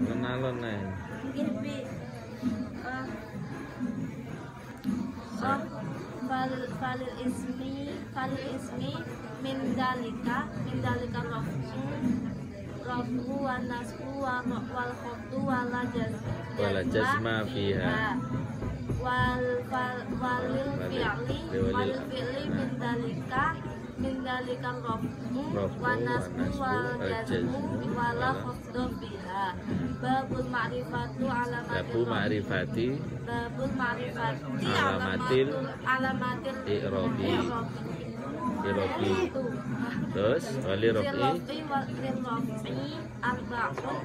Kenalon nih. Uh, oh fal falil ismi falil ismi min dalika min dalika rafu rafu wa nasbu wa wal khafdu wala jaz Wala jazma fiha. wal fal walil fi'li fi'li min dalika min dalika rafu Rafu wa nasbu wal wal jazmu wala khafdu biha babul ma'rifatu alamatil ma'rifati babul ma'rifati Alamatil alamatil. Irobi. itu Terus wali rofi wal arbaun.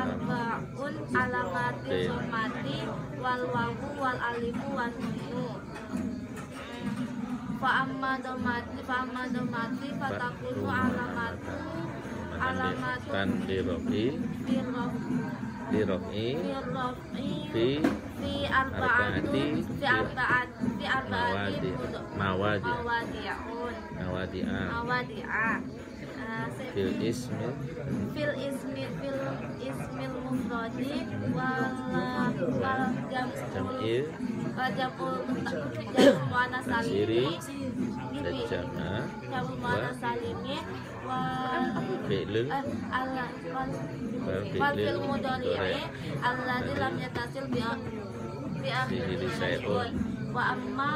Arbaun alamatil somati wal wawu wal alifu wan nunu fa amma domati fa amma domati fatakunu alamatu alamatu Tan di rofi. filofi di rofi. Filofi fi fi arba'atin Arba'ati fil ismi fil ismi fil ismil mufradi wal wal jam'il wal jam'ul jam'ul muannas Siri. salimi dan jama jam'ul muannas salimi wal fi'lun ala wal fil mudhari'. alladzi lam yatasil bi bi akhirih Wa amma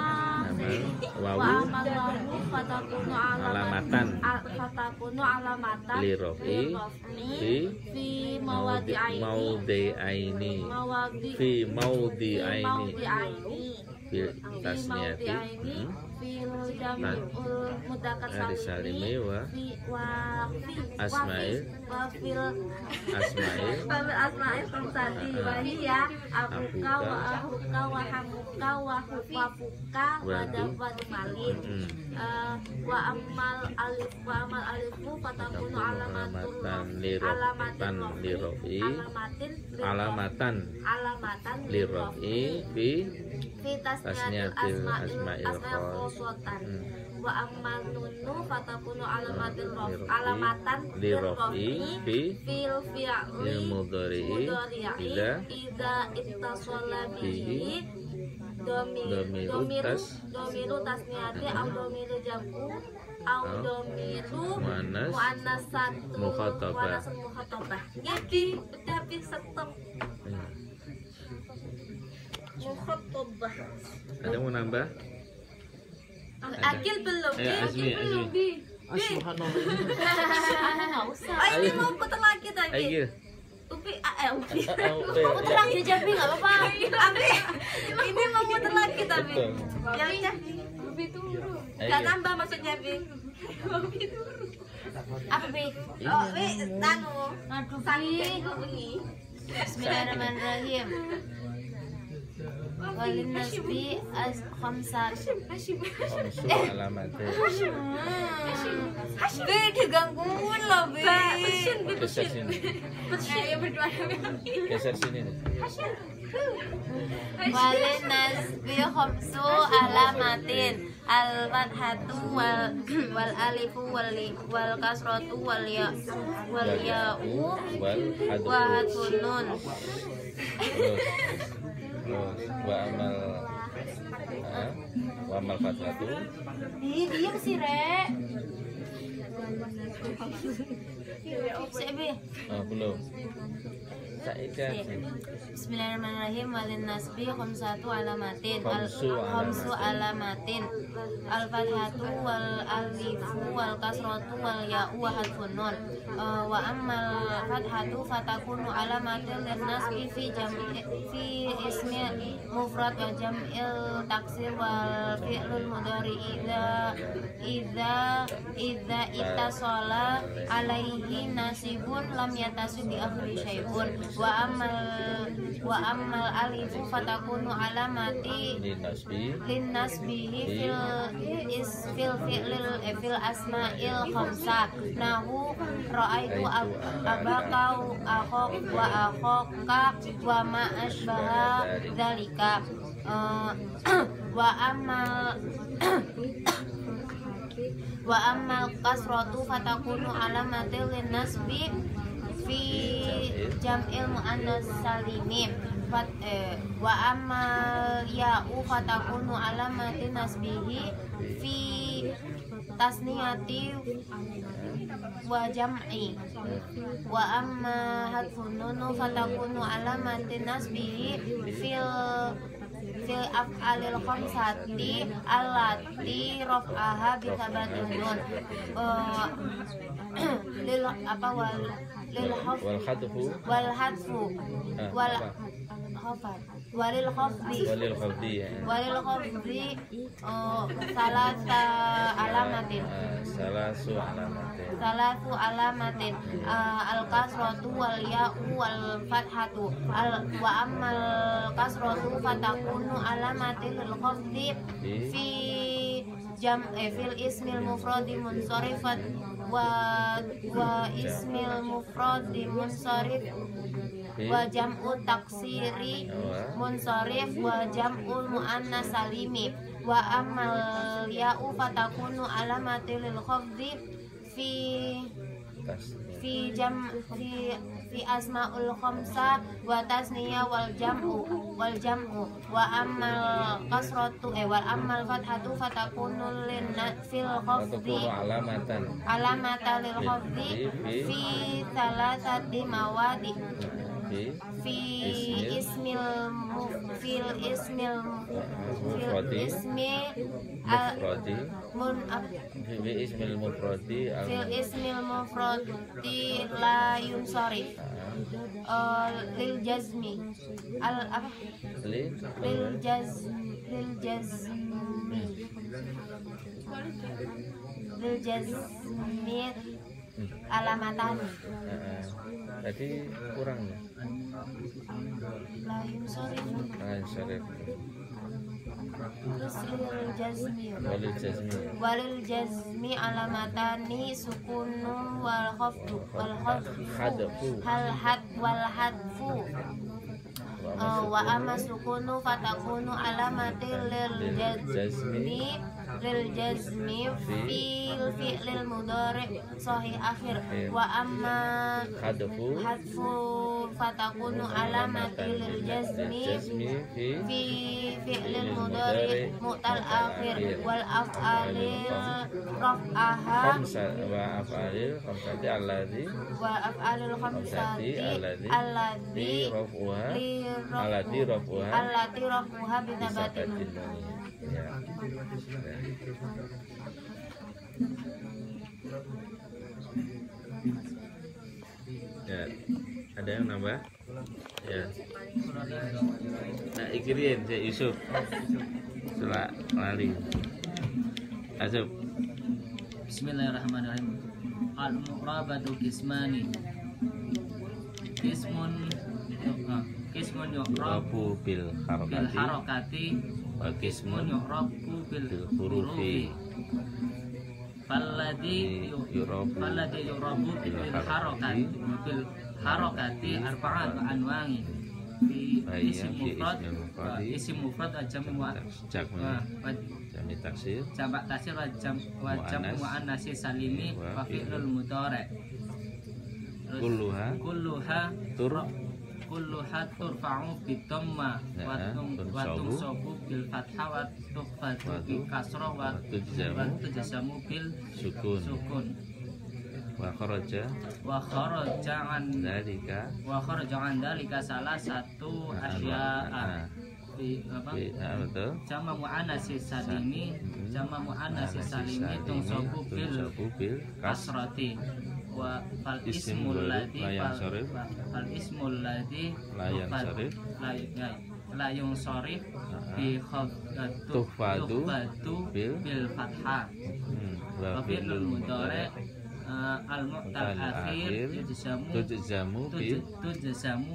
wa wawu amma lahu fatakunu Alamatan. al- fatakunu alamatan Fil jami'ul mudzakkar salimi wa Asma'il. wa fil. Asma'il. Wa fil asma'il khamsati wa hiya abuka wa ahuka wa hamuka wa hufafuka wa Wadu. dawadu malin hmm. Eh, wa amal alif wa amal alifu fatakunu alamatul alamatan li alamatin rofi li rofi alamatin li- alamatan alamatan li rofi fi tasniyatil asma'il asma'il khosotan Hmm. wa amal nunu fatakunu alamatil rof alamatan Li rofi. fi. Fil fi'li. Il mudhari'i. Ida idza ittasala Bihi. bihi domi Domiru domiru domiru tasniyati au domiru jam'u au domiru muannas. muannas satu mukhatabah. muannas mukhatabah jadi udah habis stop. Hmm. mukhatabah ada yang mau nambah akil belum eh Azmi Azmi oh ini mau putar lagi tadi Ayo Upi, ah, eh, Upi. Kamu terang di Jambi nggak apa-apa. Abi, ini mau muter lagi tapi. Yang Jambi. Upi turu. Gak tambah maksudnya Bi. Upi turu. Apa Bi? Oh, Bi, tanu. Aduh, Bi. Bismillahirrahmanirrahim. Walin nasbi as khamsa. Khamsu alamatin Bi digangguin loh Bi. Geser sini. Geser sini nih. Walin nasbi khamsu alamatin. Al fathatu wal wal alifu wal li- wal kasratu wal ya wal ya'u Wal wa Wa amal ah, Wa amal fathatu. Ih, diam sih, Rek. Oh belum Bismillahirrahmanirrahim. Walin nasbi khamsatu alamatin. Al Khamsu alamatin. al fathatu wal alifu wal kasratu wal ya'u wa hadfun nun. Eh, wa ammal fathatu fatakunu alamatin lin nasbi fi jam'i fi ismi mufrad wa jam'il taksir wal fi'lul mudhari idza idza idza ittasala alaihi nasibun lam yatasib bi akhiri syai'un wa amal wa amal alifu fatakunu alamati lin nasbihi fil is fil fi'lil eh, fil asma'il khamsa. Nahu ra'aitu ab- abaka akhok wa akhoka wa ma asbaha dzalika Eh, wa amal wa amal kasratu fatakunu alamatil lin nasbi fi jam'il. Muannas salimi fat eh, wa amal ya'u fatakunu alamatin nasbihi fi tasniyati wa jam'i. Wa amma hadfun nunu fatakunu alamatin nasbihi fil af'alil khamsati allati raf'aha bi thabatin nun Eh, lil apa wal lil wal khadfu wal hadfu. Ah, wal apa? Walil khafdi walil khafdi ya. Walil khafdi oh, salasa alamatin. Ah, salah su alamatin. Salatu alamatin. Uh, al kasratu wal ya'u wal fathatu al wa ammal kasratu fatakunu alamatin lil khafdi fi jam eh, fil ismil mufradi munsarifat. Wa wa ismil mufradi munsarif wa jam'u taksiri munsarif wa jam'ul muannas salimi. Wa amal ya'u fatakunu alamati lil khafdi fi fi jam fi fi asmaul khamsa wa tasniya wal jam'u wal jam'u. Wa amal kasratu eh wal amal fathatu fatakunu lin fil khafdi alamatan. Alamata lil khafdi fi. salasati mawadi fi fi Ismil. fil ismil fil ismi al mun fi ismil mufradi fil ismil mufradi la yunsarif Ah, uh, lil jazmi. Al apa? Li lil jaz lil jazmi lil jazmi alamatan Ah, tadi kurang ya? La yunsarif ah syarif terus lil jazmi. Walil jazmi. Walil jazmi alamatani sukunu wal khafdu. Wal khafdu. Hal had wal hadfu. Wa amma sukunu. fatakunu alamati lil Lil jazmi lil jazmi fil fi'lil mudhari sahih akhir. Akhir. wa amma hadfu. hadfu fatakunu alamati lil jazmi fi fi fi'lil mudhari mu'tal akhir. Wal af'alil raf'aha. Wa af'alil khamsati alladhi wa af'alil khamsati alladhi alladhi rafuha. Alladhi rafuha. Allati rafuha nun. Ya ada yang nambah? Ya. Nah ikirin saya Yusuf. Setelah lali. Asuf Bismillahirrahmanirrahim. Al-muqrabatu kismani. Kismun kismun yuqrabu Rabu bil bil harakati harakati wa kismun kismun yuqrabu bil hurufi. Falladhi yu- Yurabu. yurabu bil harakati. bil harakati arba'at anwangi Baik, isim mufrad. isim mufrad wa jam wa Jami taksir. jamak tasir wa jam wa muannasi salimi Wa fi'lul Terus, Kulluha. kulluha tur kulluha turfa'u bidhamma wa Nah, tum wa tunsabu. tumsabu bil fathah wa Wa bi kasrah wa tujzamu. bil sukun. wa kharaja. Wa kharaja an dalika wa kharaja an dalika salah satu Nah, asya'a nah, Bi- apa? Oke, nah betul. Jama muannasi salimi Hmm. jama muannasi Nah, salimi tungsabu bil kasrati wa fal ismul baru, ladhi la yang fal- sorif. fa- fal ismul ladhi La yang tuqfad- sorif. la ya, la yung sorif bi Tuhfadu bil- bil fathah. Hmm, wa fi'lul mudhari mudhari. al mu'tal akhir tujzamu tujzamu bil tujzamu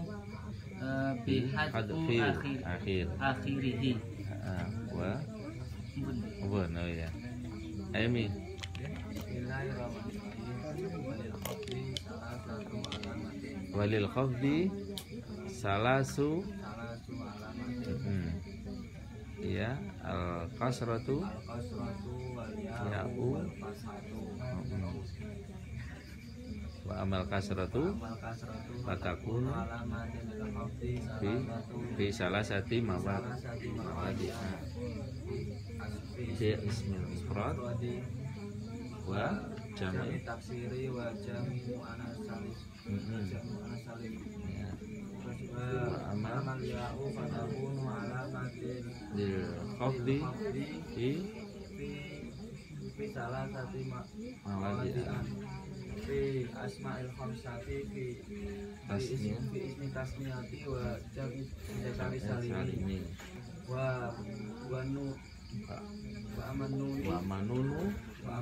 eh, bi hadfi akhir akhir. akhirihi. Ah, wa? Wa no ya Amy walil khafdi salasu hmm. ya al kasratu ya'u Hmm. wa amal kasratu khafdi fi fi salasati mawad mawadi asfi fi ismil mufrad wa jami. Taksiri wa jami mu'anas salis Mm-mm. jami mu'anas salis ya. Amal. ya'u fatakunu alamatin. Lil khafdi fi. Fi. Fi salasati ma- mawadi mawadi'an fi asma'il khamsati fi ismi fi ismi tasniyati wa jami mudzakkari salimi. Wa wa nu wa aman nuni wa manunu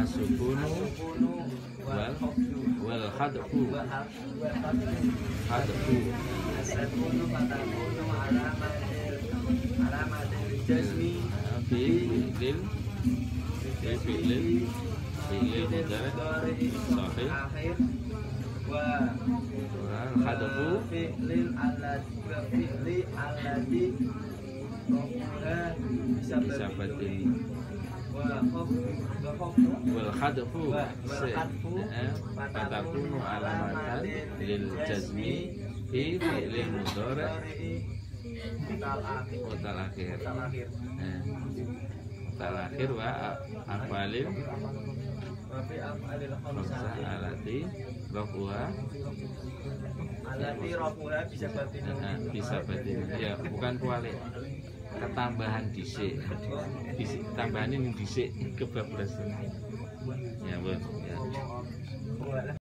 asukunu wal wal fatakunu alamatil alamatil fi lil fi fi'lil mudhari sahih akhir wa fi'li bisa bisa wal khadfu eh, fatakunu alamatan lil jazmi fi fi'lil mudhari mutal akhir tal akhir Eh, mutal akhir wa afalil khamsati alati rohua alladhi rohmuha bisa batin eh, bisa batin ya bukan kuali ketambahan dhisik. Dhisik tambahane ning dhisik kebablasan. Ya, bon. Ya.